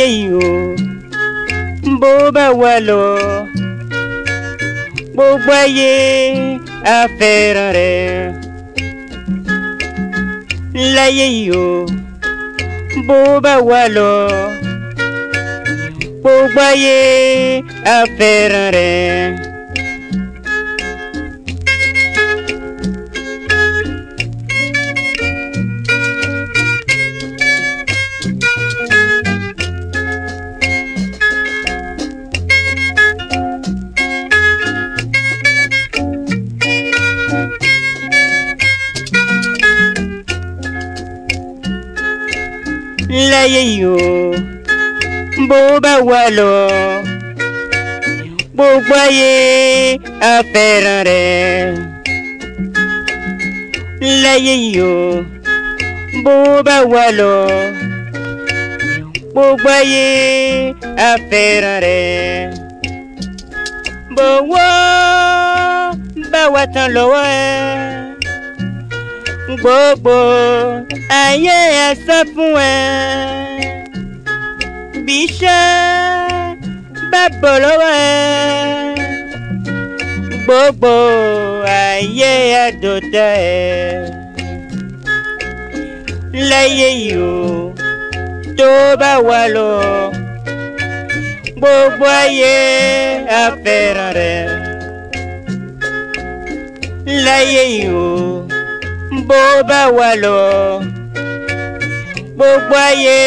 láyé yìí o bó bá wà lọ gbogbo ayé afẹ́ràn rẹ láyé yìí o bó bá wà lọ gbogbo ayé afẹ́ràn rẹ. láyé yìí o bó bá wà lọ gbogbo ayé afẹ́ràn rẹ̀ láyé yìí o bó bá wà lọ gbogbo ayé afẹ́ràn rẹ̀ bọ̀wọ́ bá wa tán lọ́wọ́ ẹ gbogbo ẹ̀yẹ ẹsẹ̀ fún ẹ bí iṣẹ́ bẹ́ẹ̀ bò lọ́wọ́ ẹ gbogbo ayé ẹ̀dùn tẹ ẹ lẹ́yìn yìí o tó bá wà lọ gbogbo ayé afẹ́ràn rẹ lẹ́yìn yìí o bó bá wà lọ gbogbo ayé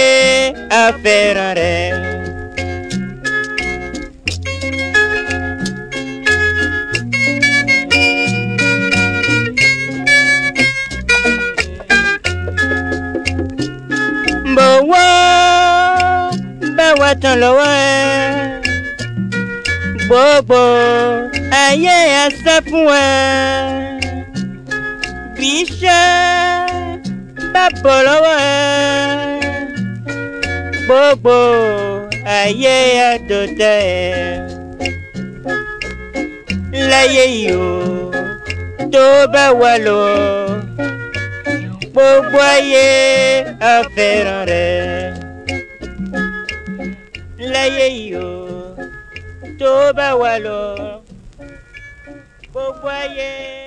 afẹ́ràn rẹ̀. bọ̀wọ́ bá wa tàn lọ́wọ́ ẹ gbogbo ayé àṣà fún ẹ bí iṣẹ́ bò ẹ gbogbo ayé àdòdà ẹ láyé yìí o tó bá wà lọ gbogbo ayé àfẹ́ràn rẹ láyé yìí o tó bá wà lọ gbogbo ayé.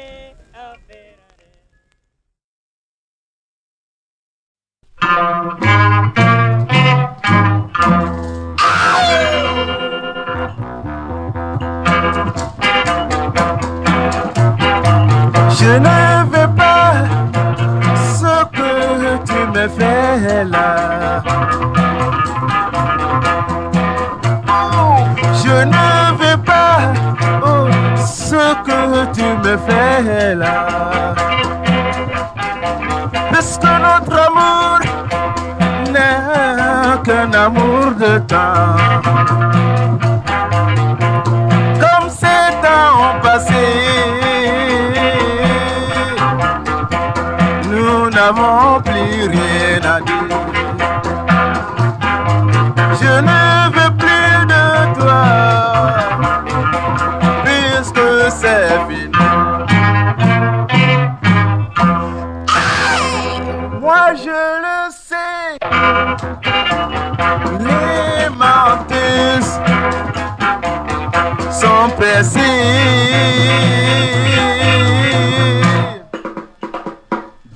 l'amour de ta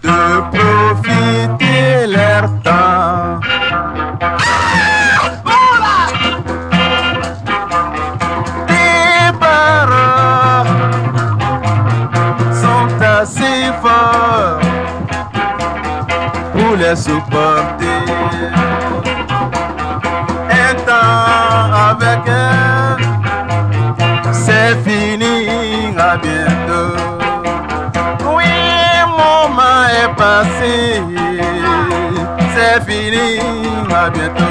de profiter leur temps. Tes paroles sont assez fortes pour les fini, à bientôt.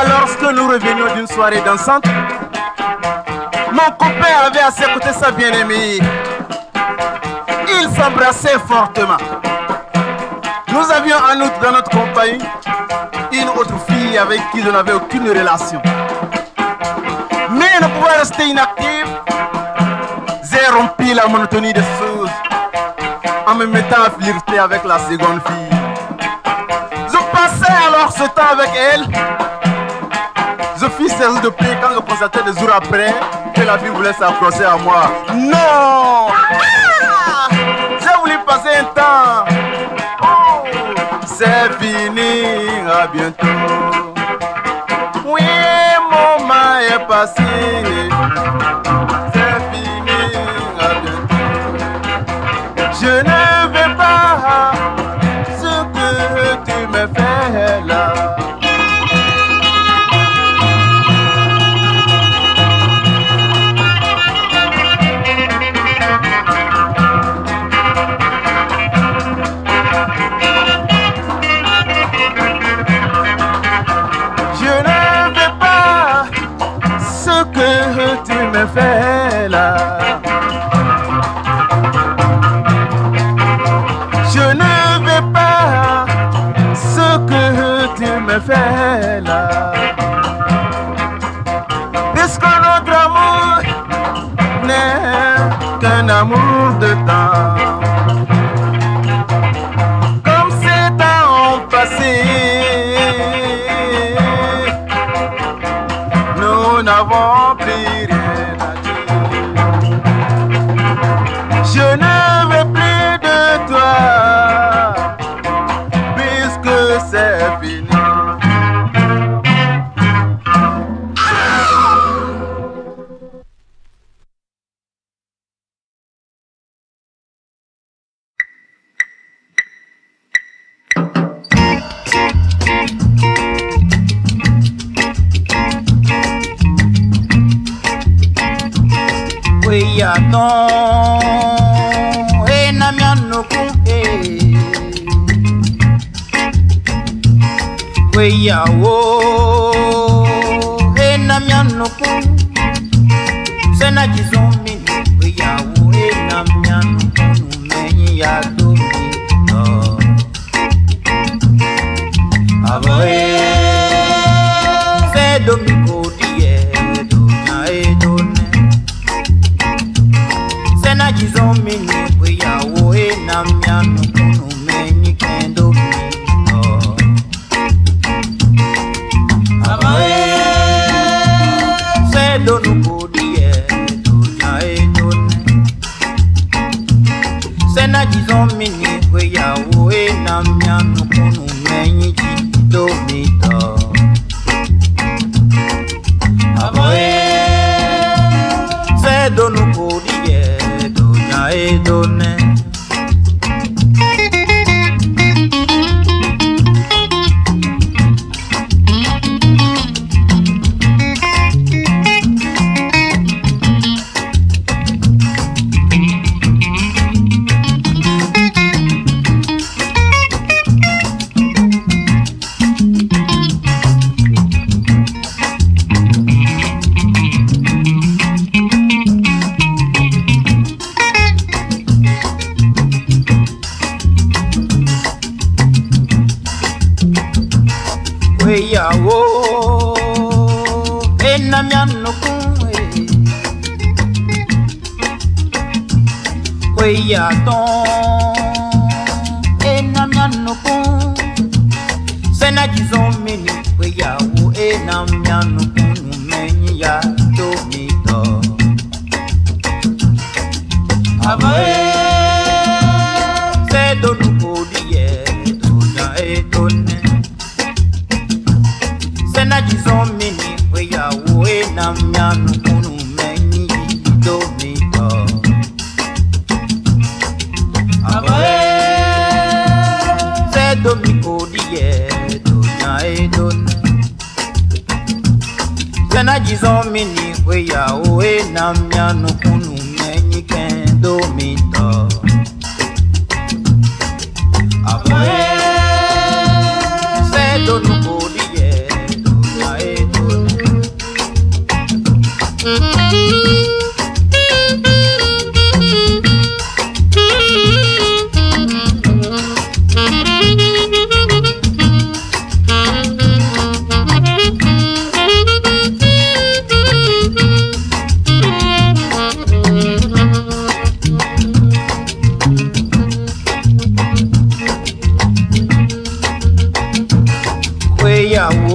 Alors que nous revenions d'une soirée dansante, mon copain avait à ses côtés sa bien-aimée. Ils s'embrassaient fortement. Nous avions en outre dans notre compagnie une autre fille avec qui je n'avais aucune relation. Mais ne pouvait rester inactive, j'ai rompu la monotonie de ce en me mettant à flirter avec la seconde fille. Je passais alors ce temps avec elle. Je fis sérieux de paix quand je constatais des jours après que la vie voulait s'approcher à moi. Non Je ah! J'ai voulu passer un temps. Oh! C'est fini, à bientôt.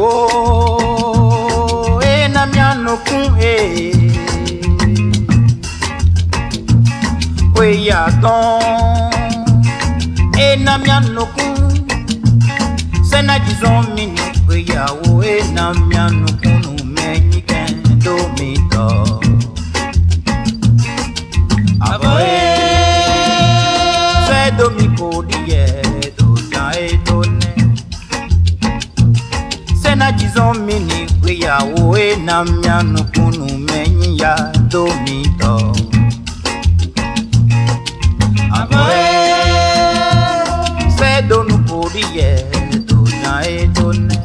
Oh, eh na mia nokun e oya don e na mia nokun sena jizon mini oya o e na mia nokun nyamnyanu kunu menyi ya domito agoe sedonu poriye donya edone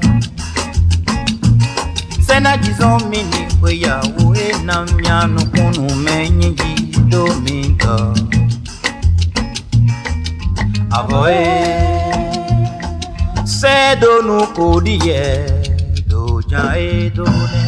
sena jizomini kweyawo enamnyanu kunu menyi ji domito agoe sedonu koriye donya edone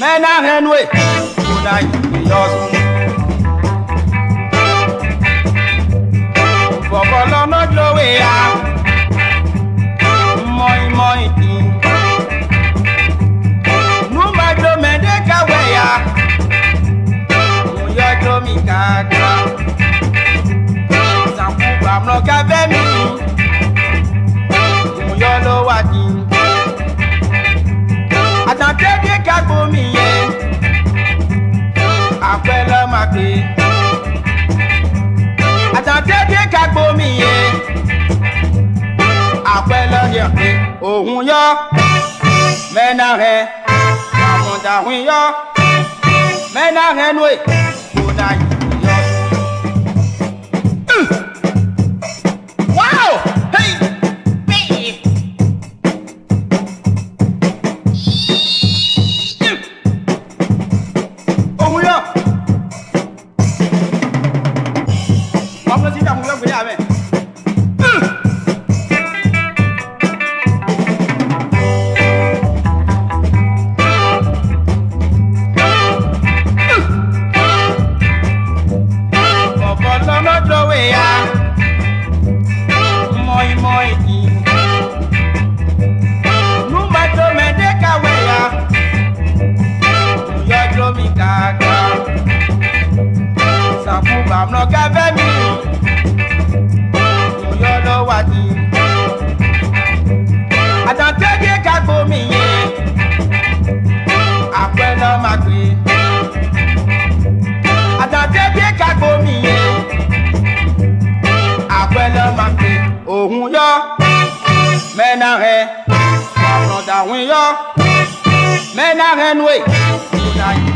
Men na hɛn we ko na yi yɔ sun. bọ̀bọ̀lọ́ náà lówé ya mọ́ìmọ́ì ti. númọ̀dọ́ mẹ́ẹ̀ẹ́dẹ́gàwé ya òyọ́dọ́ mi kàkà. sàkúgbà mọ́ káfẹ́ mi. dédé kágbó mi yẹn àpẹ lọ máa pè àtàn dédé kágbó mi yẹn àpẹ lọ yẹ pé òun yọ mẹ́nà rẹ̀ àmọ̀dàhùn yọ mẹ́nà rẹ̀ nù. Menare, Ronda Winyo, Menare Nwe, Ronda Winyo.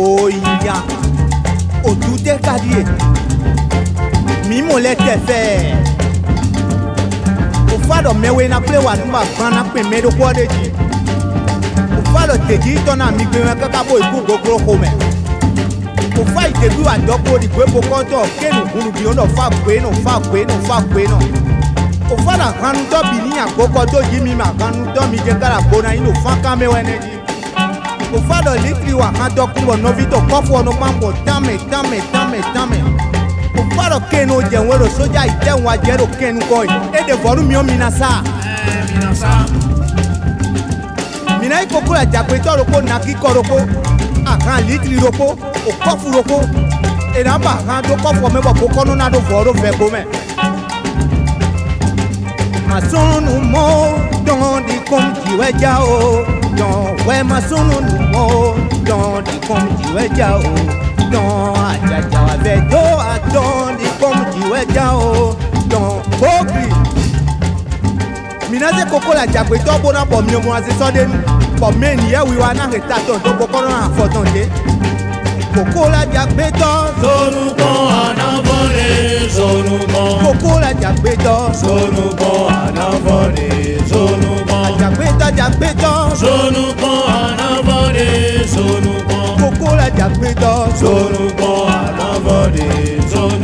oya òtúndé kàdíè mímú lẹ́tẹ̀fẹ́ òfàdọ̀ mẹ́wé na kple wà nígbà gbọ́n na pè mẹ́rin kó ọ́dẹ jì òfàdọ̀ tèjì tọ́nà mi gbé wọn kẹ́kẹ́ bó ikú gbogbo kó mẹ́ òfà ìdèbí wà dọ́kó òdìgbò epo kọ́tọ̀ kéènù gbúrúgbì ọ̀nà fà gbé nà fà gbé nà fà gbé nà òfàdọ̀ kanutọ́ bì níyàn kókọ́ tó yí mi mà kanutọ́ mi jẹ́ kára gbóná inú fọ́nkámẹ́wẹ́ nẹ́jì kofadɔlitiriwa madɔkunbɔ nɔvitɔ kɔfɔnɔ mamɔ dame dame dame dame kofadɔ kenu jɛnwero soja jɛnwa jɛro kenu kɔyi e de bɔru miɔ mina sa. mina yi koko la jagbetɔ roko naki kɔ roko akan litiri roko o kɔfu roko enaba kan do kɔfɔ mɛ bɔ ko kɔnu na do bɔro fɛ gomɛ. masunu mɔ dɔn di dán wẹ́ẹ́másùnrùn nù wọ́n ó dán nìkan jù ẹ́ já o dán àjàjà abẹ́ tó àdán nìkan jù ẹ́ já o dán kóòbì. minaze koko la jagbe tó bóná pọ̀ mi ò mọ̀ àti sọ́dẹ́nu pọ̀ mẹ́ni ẹ̀ wíwá náà rẹ̀ ta tọ̀ tó gbọ́kọ́ náà àfọ̀tàn dé. koko la jagbe tọ́. sorúkọ ànáfọ́lẹ̀ sorúkọ. koko la jagbe tọ́. sorúkọ ànáfọ́lẹ̀ sorúkọ tajà péjọ. Solúkọ́ ànábọ́dé Solúkọ́. Kókó lajà péjọ. Solúkọ́ ànábọ́dé Solúkọ́.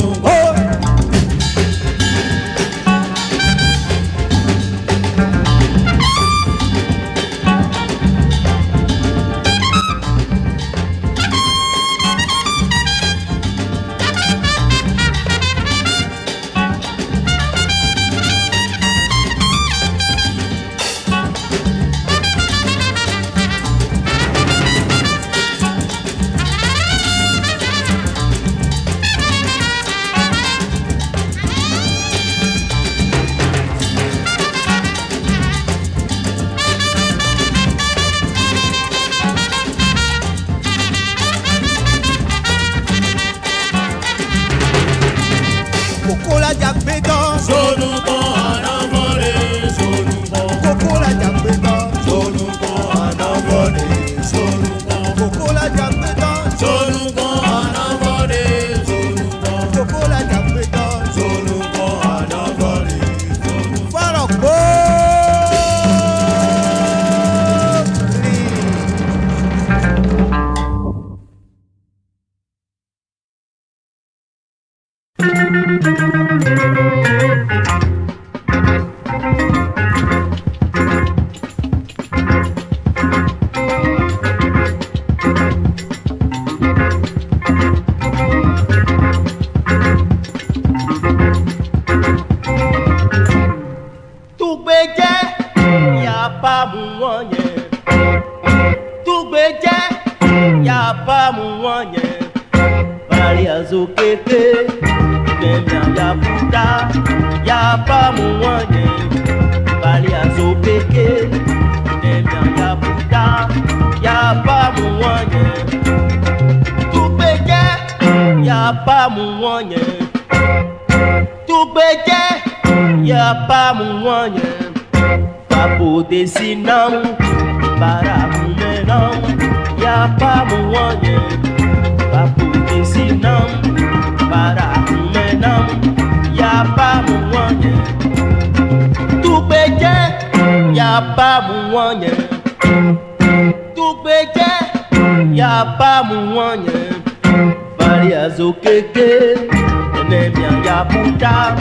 Enemi ya puta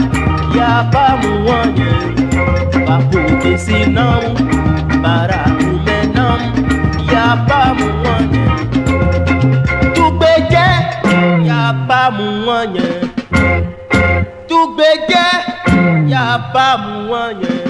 ya pamu wanye Bapu sinam bara kumenam ya pamu wanye Tugbeje ya pamu wanye Tugbeje ya pamu wanye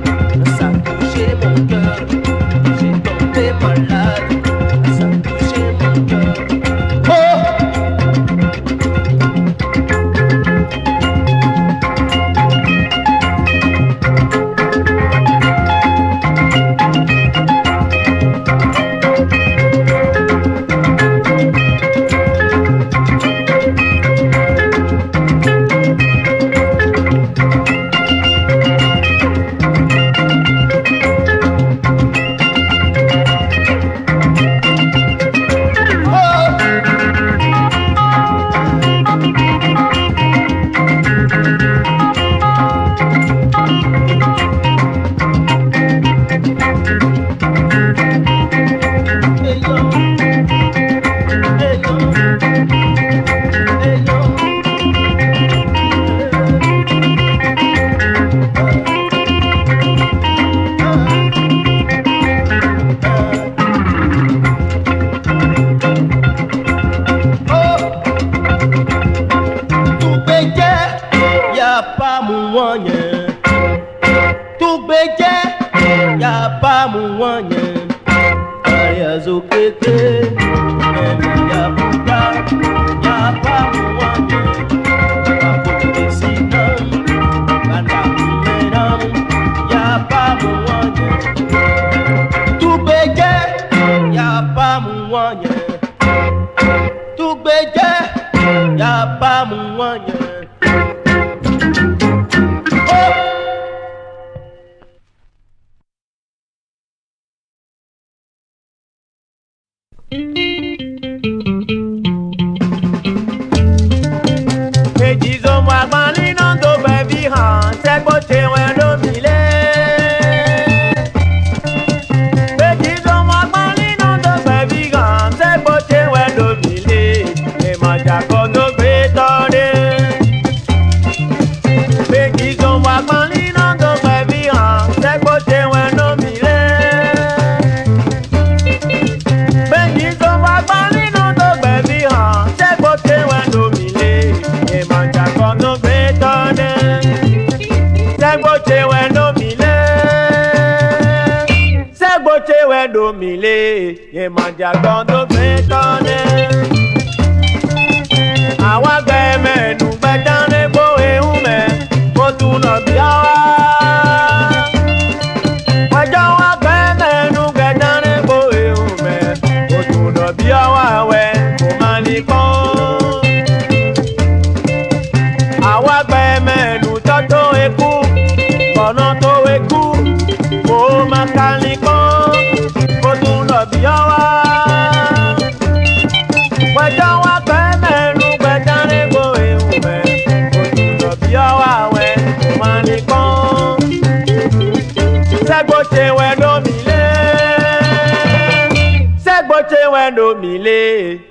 ilé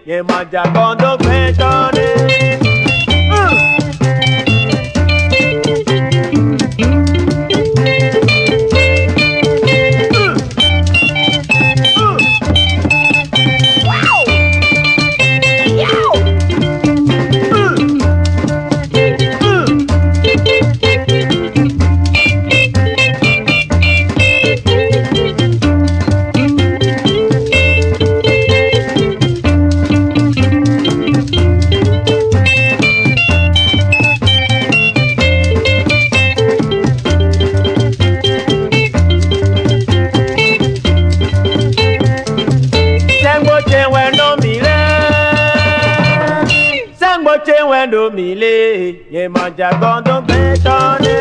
yẹn máa jà gbọ́ndọ́ tán ilé yẹn mọ̀jà gbọ́ndún bẹ́ẹ̀ tán ní.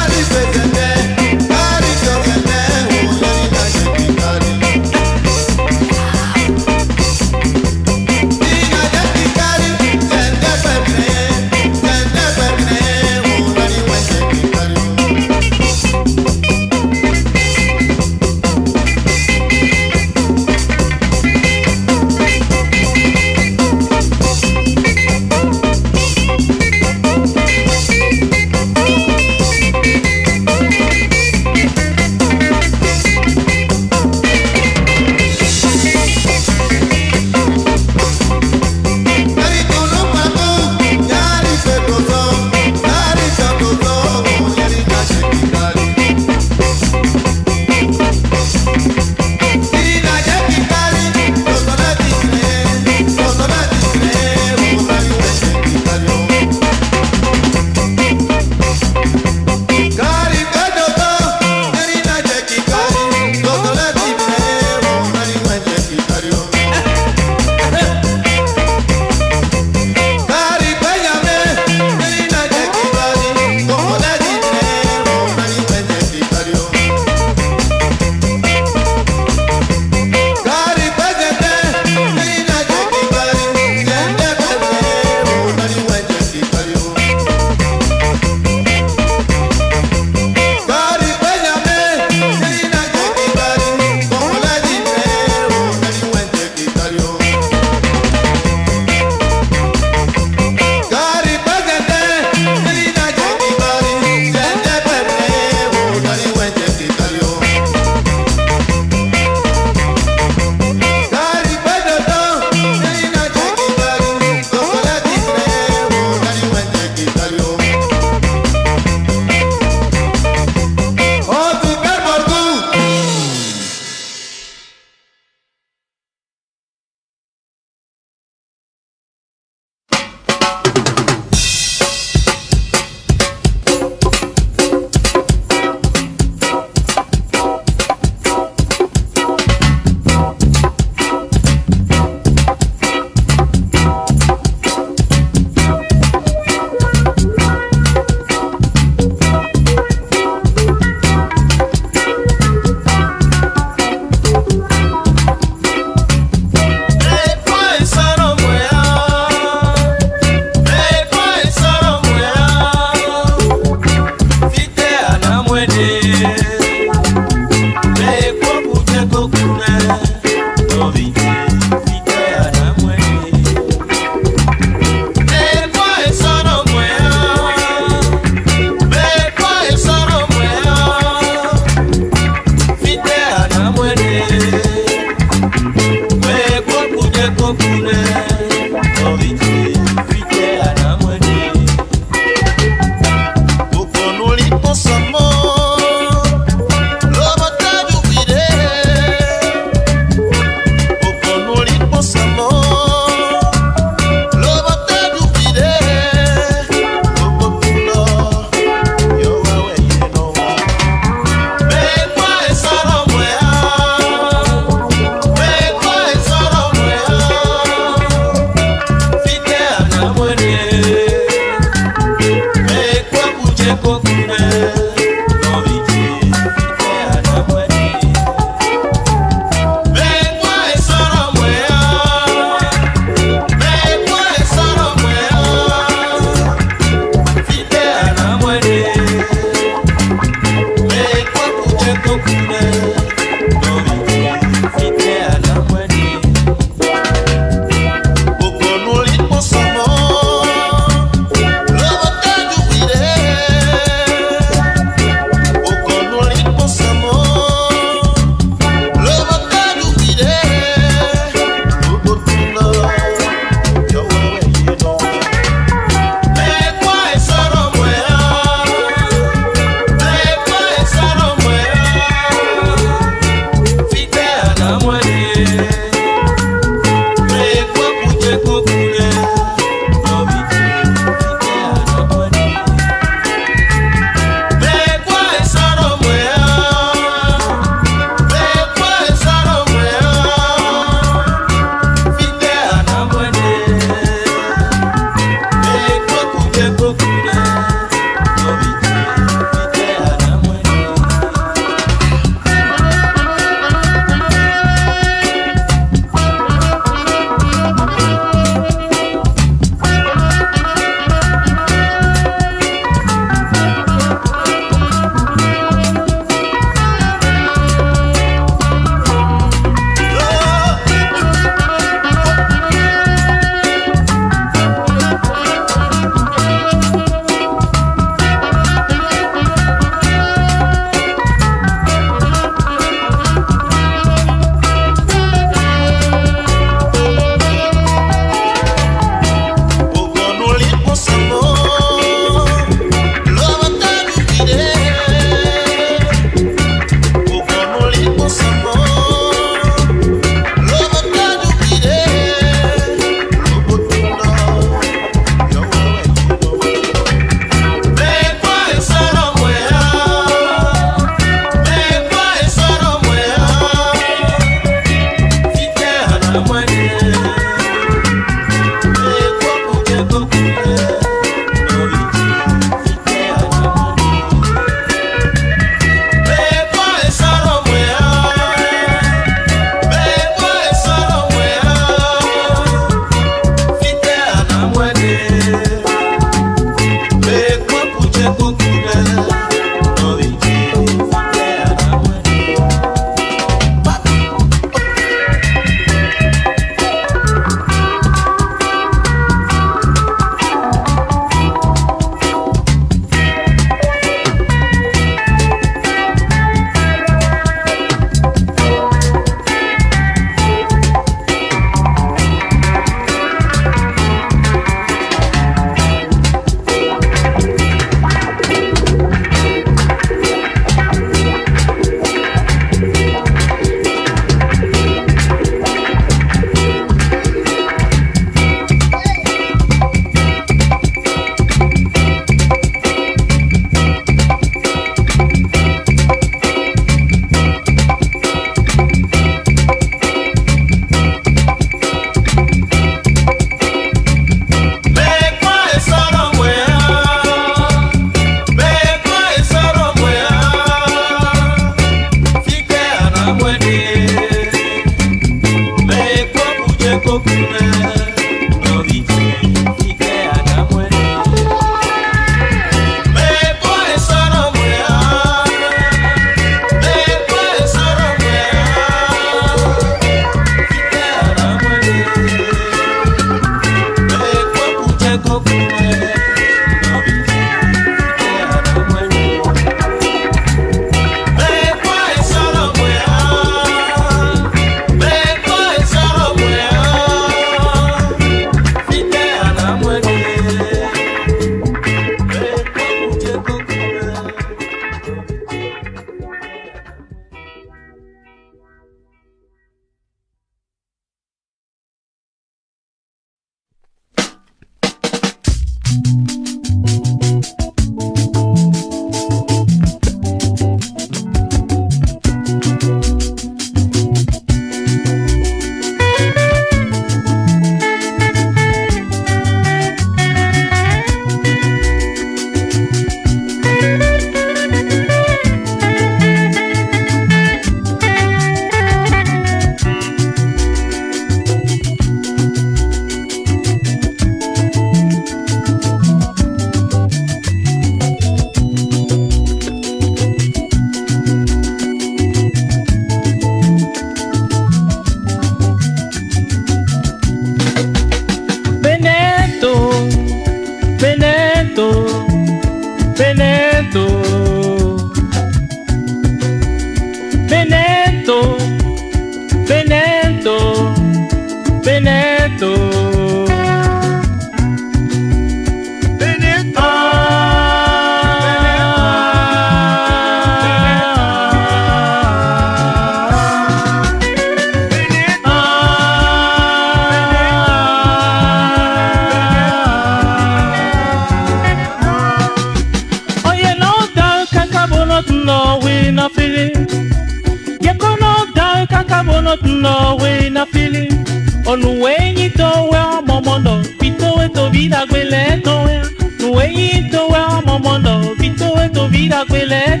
vida kwele ya,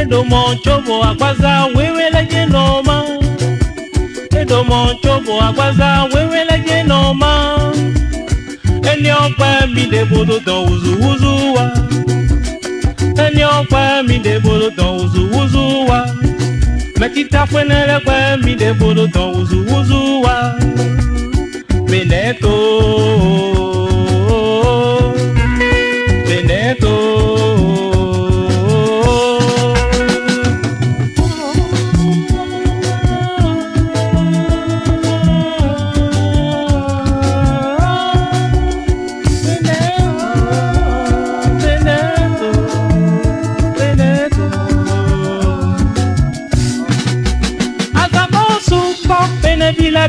Edo mo chobo akwaza wewe leje noma Edo mo chobo akwaza wewe leje noma Ẹni ọpẹ́ mi de bodo tan wuzu wuzu wa Ẹni ọpẹ́ mi de bodo tan wuzu wuzu wa Mẹtita fwene lẹpẹ mi de bodo tan wuzu wuzu wa Meneto.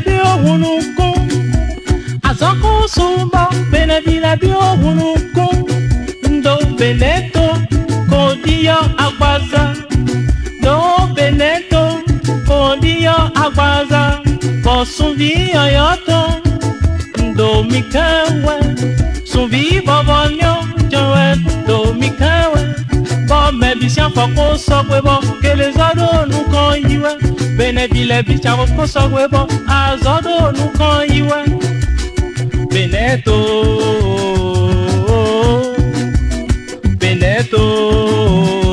bila bi ohunukun azɔkun sunbɔ bena bila bi ohunukun ndo beleto kò agwaza agbaza ndo beleto kò agwaza agbaza kò sunbi yɔyɔtɔ ndo mi kẹwẹ sunbi bɔbɔ nyɔ ndo mi mebisia fɔko sɔgbe bɔ kelezɔ ɖo nukɔ yiwɛ benevi le bitsa fɔko sɔgbe bɔ azɔ ɖo nukɔ yiwɛ beneto beneto.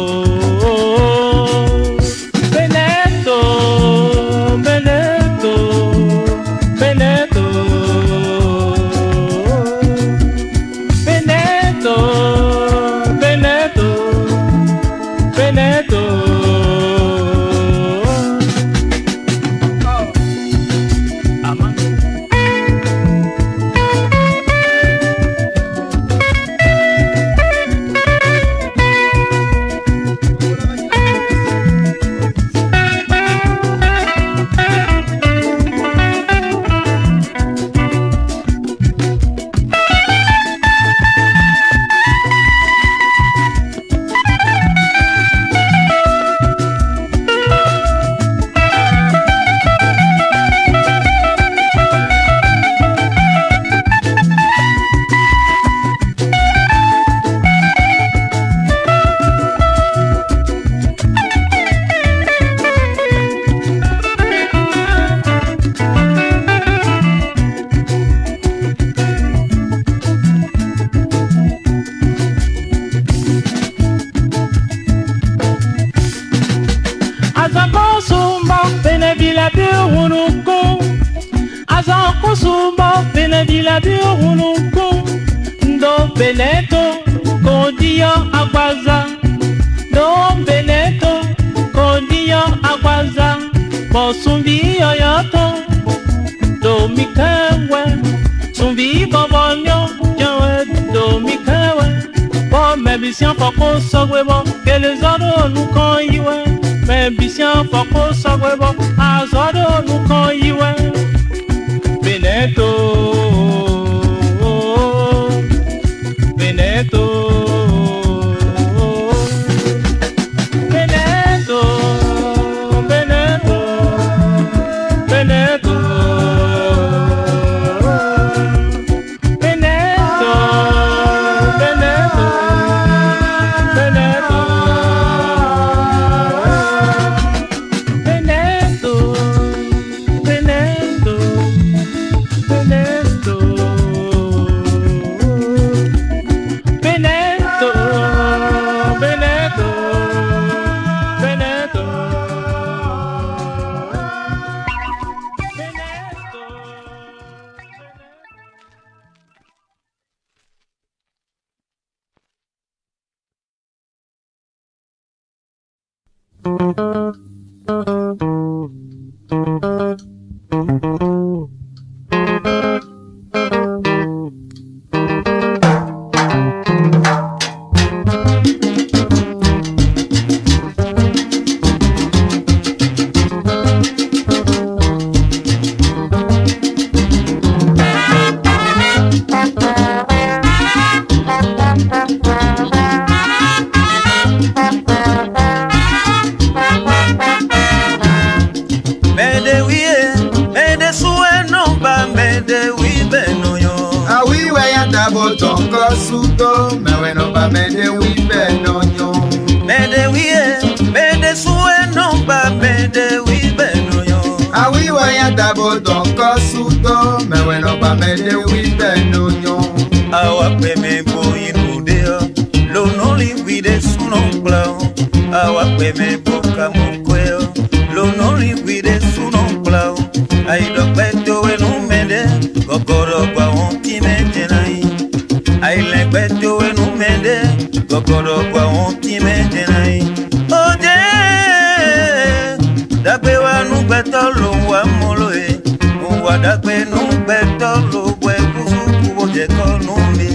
jẹ́ tọ́nu mi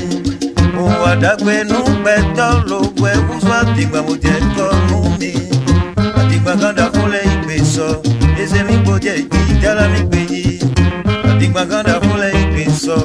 òun àdágbénú pẹ̀tọ́ lóògùn ẹ̀kú sọ àtìgbà mo jẹ́ tọ́nu mi àtìgbà kan dàkúnlẹ̀ ìgbè sọ ẹsẹ̀ mi gbọ́jẹ́ ìgbì ìjálá mi gbè yí àtìgbà kan dàkúnlẹ̀ ìgbè sọ.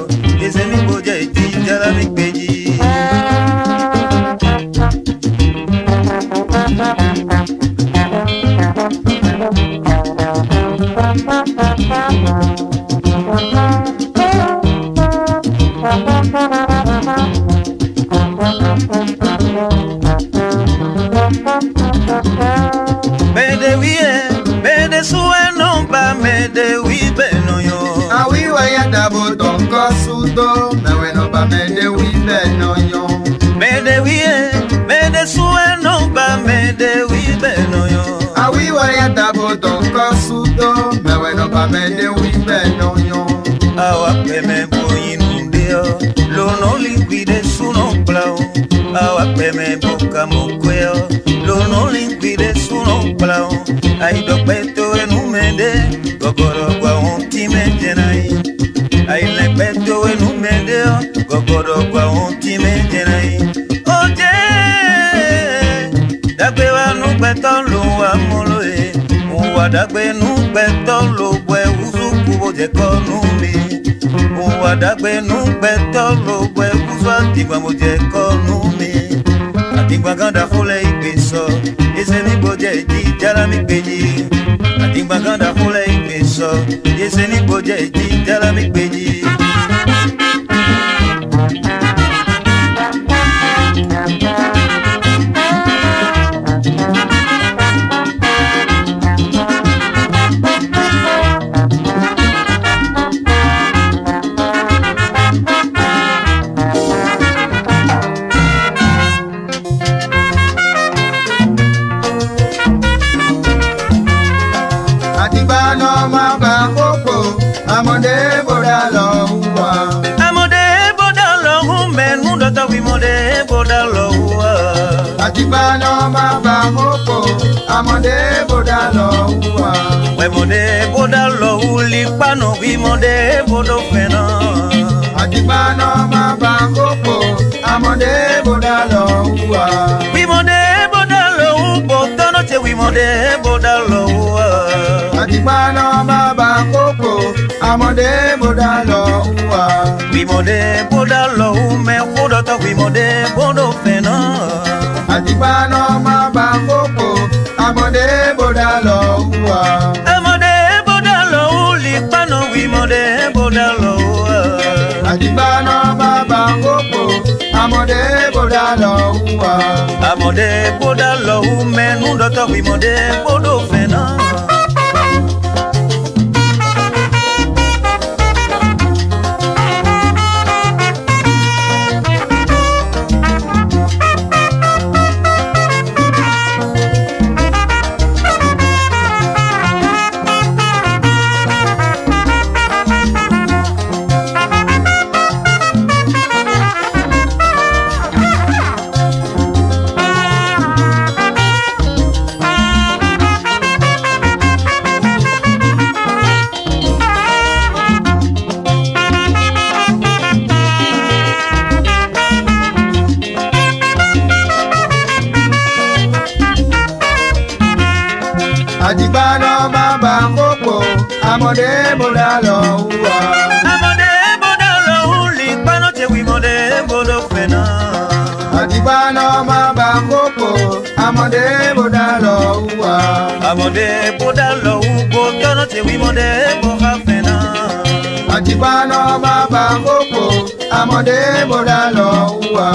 mede wibe noyo awiwa ya taboto kosuto mewe no pa mede wibe noyo awakpe me boyinu deo lono liquide suno plao awakpe me boka mokweo lono liquide suno plao aidokpe to enu mede gogorogwa onti metenai de, to enu ti gogorogwa onti metenai adagbe nu gbẹtọ lobo ewusuku bojẹkọ nu mi o adagbe nu gbẹtọ lobo ewusu adigba bojẹkọ nu mi adigba ganda fúlẹ igbe sọ ẹsẹ ní bojẹ ìdí jalami gbèjì adigba ganda fúlẹ igbe sọ ẹsẹ ní bojẹ ìdí jalami gbèjì. bímọdé bodò fẹ̀nà. àtìpá náà máa bá kópo àmọ̀dé bodà lọ wúwa. bímọdé bodà lọ wúpo tọ́nà tẹ wímọdé bodà lọ wúwa. àtìpá náà máa bá kópo àmọ̀dé bodà lọ wúwa. wímọdé bodà lọ wú mẹ́wó dọ́tọ̀ wímọdé bodò fẹ̀nà. àtìpá náà máa bá kópo àmọ̀dé bodà lọ. lọ hùwà. àmọ̀dé kódà lọ hù mẹ́nu dọ́tọ̀ ìmọ̀dé kódò fẹ́ náà. amọ̀dé bódà lọ wúgbó kánà ti wí mọ́dé bọ́ká fẹ̀nà. àtìpá náà bá bá mọ́kò amọ̀dé bódà lọ wúwa.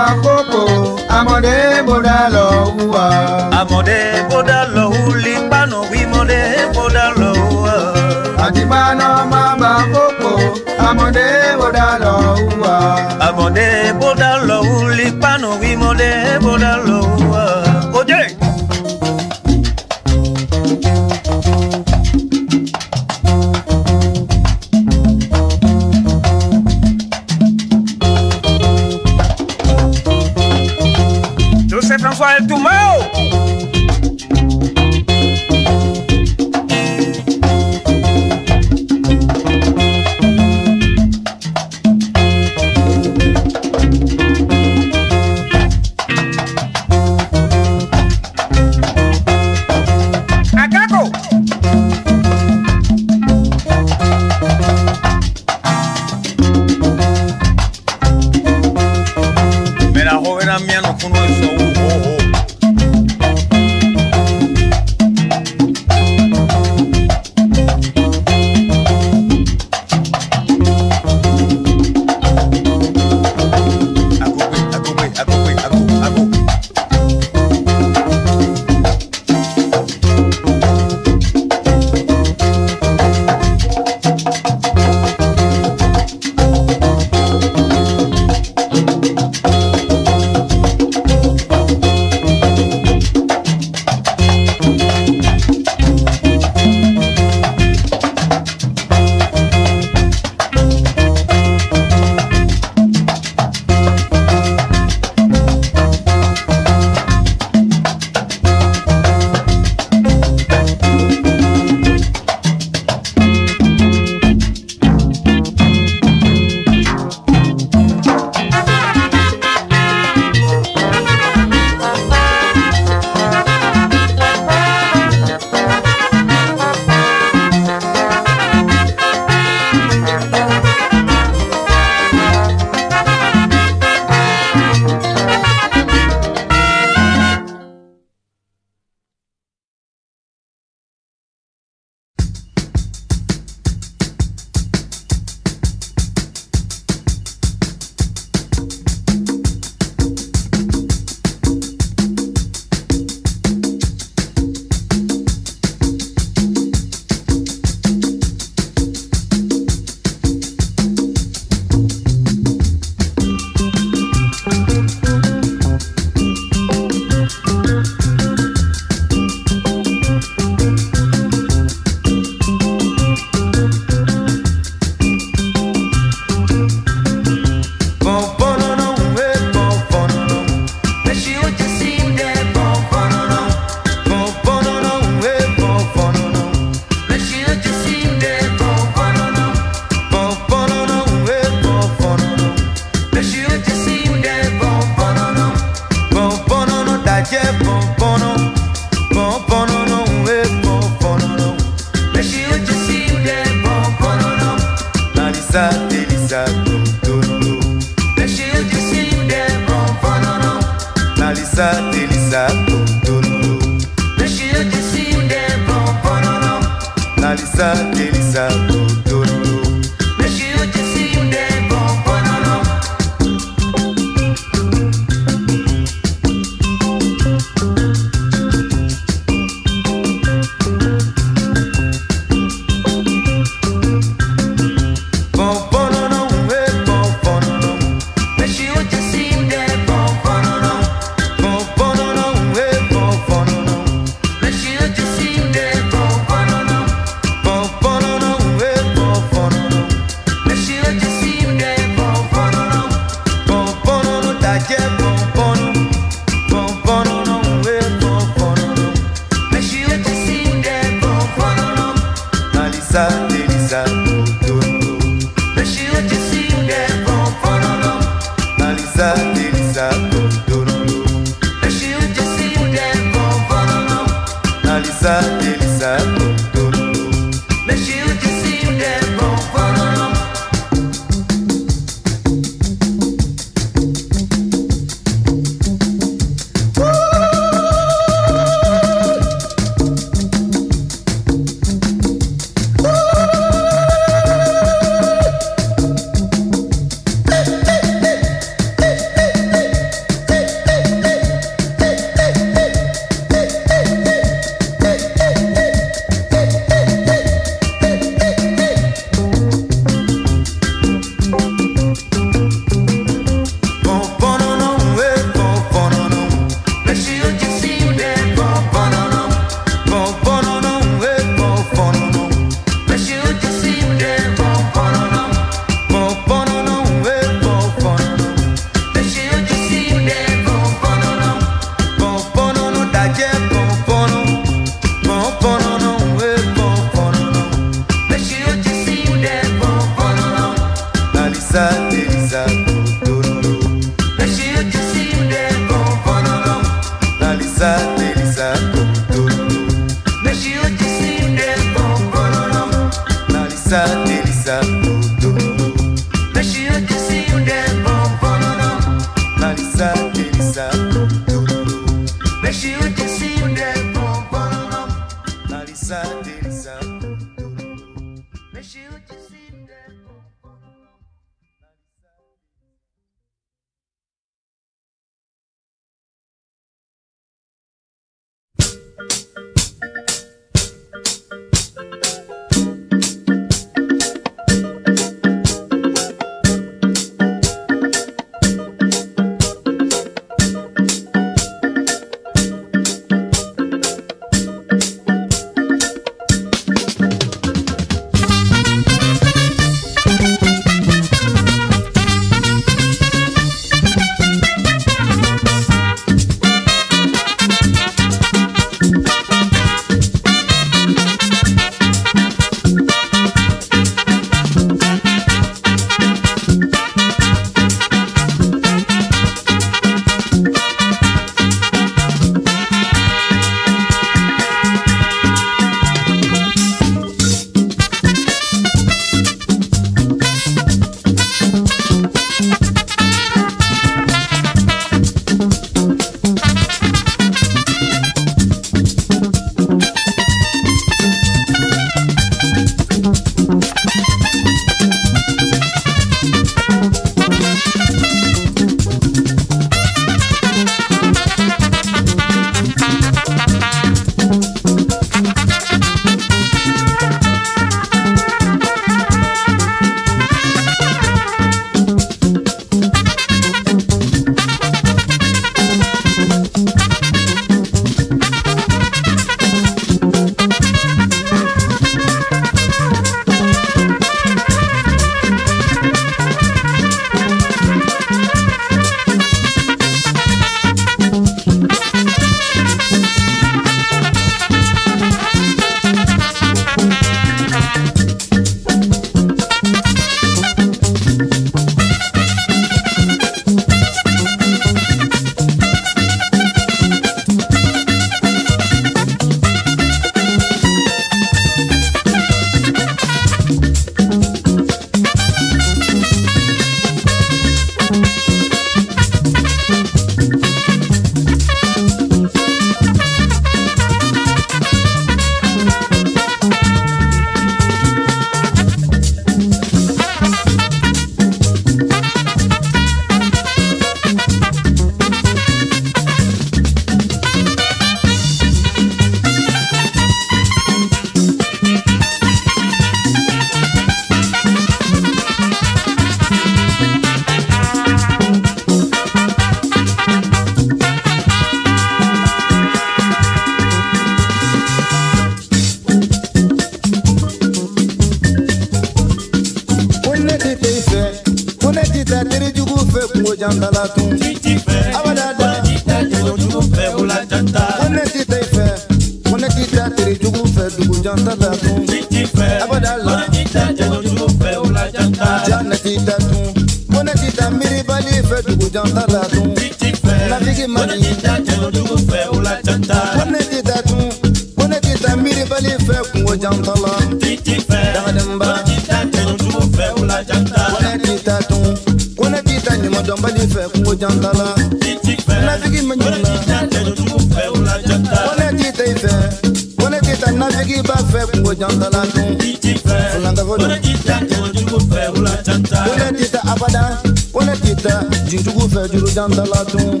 jandalatun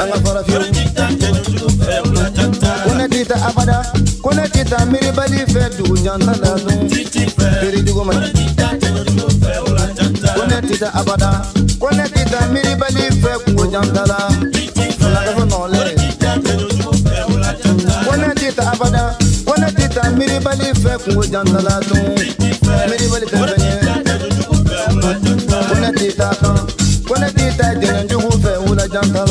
an ka farafinw ko ne ti ta abada ko ne ti ta miiribali fɛ dugu jandalatun feere jugu ma ko ne ti ta abada ko ne ti ta miiribali fɛ kungo jandala filakafo nɔɔlɛ ko ne ti ta abada ko ne ti ta miiribali fɛ kungo jandalatun miiribali fɛn fɛn. ufe una llamada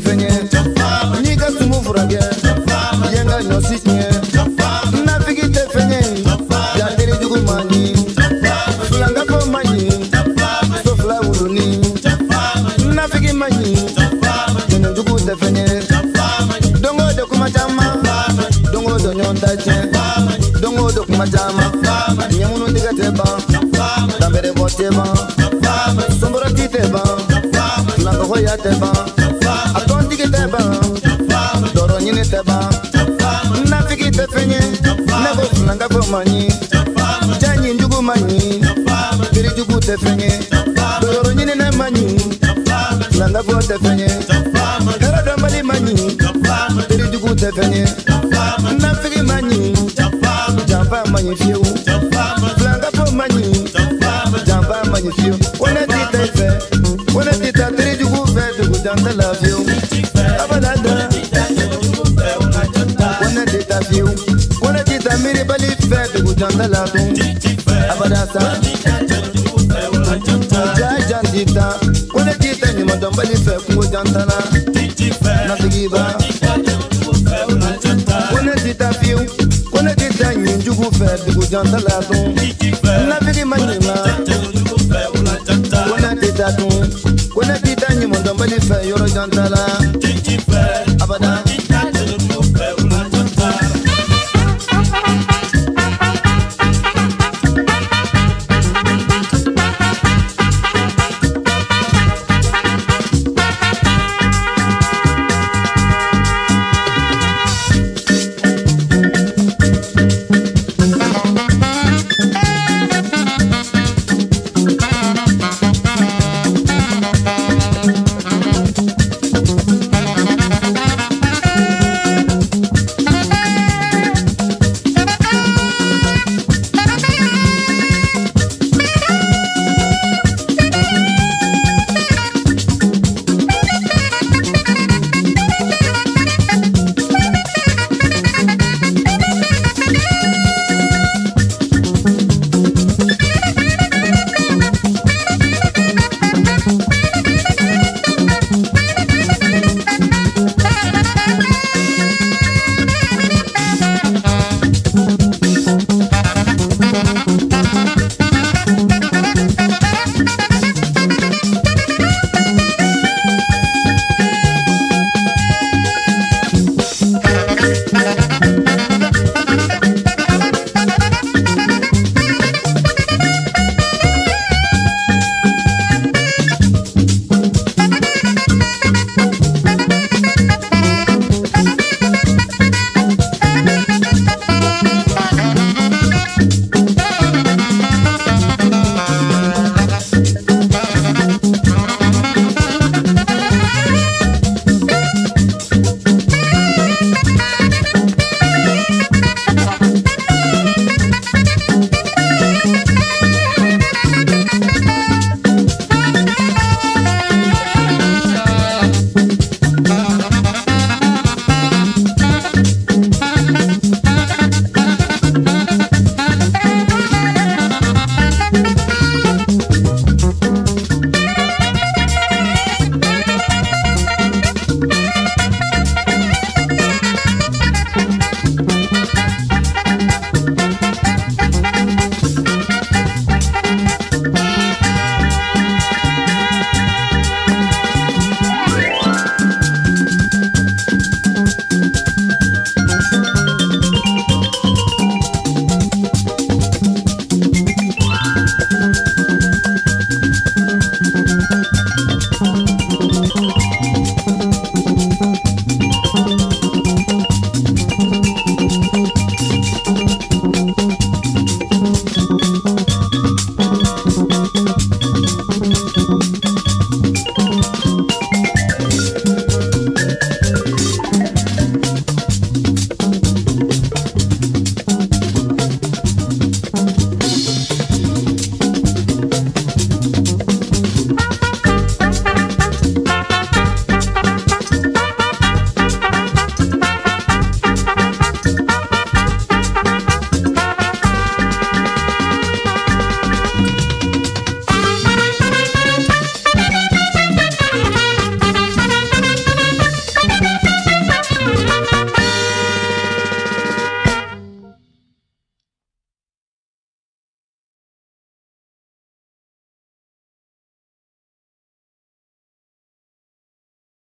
living in abada ta. lagun abadasa ja jantita kone jita ni madambali fɛ kungo jantana natigiba kone tita fiyewu kone tita ɲinjugu fɛ dugu janta lagun nafigi ma ɲina kone tita tun kone tita ɲimɔdɔnbali fɛ yɔrɔ janta la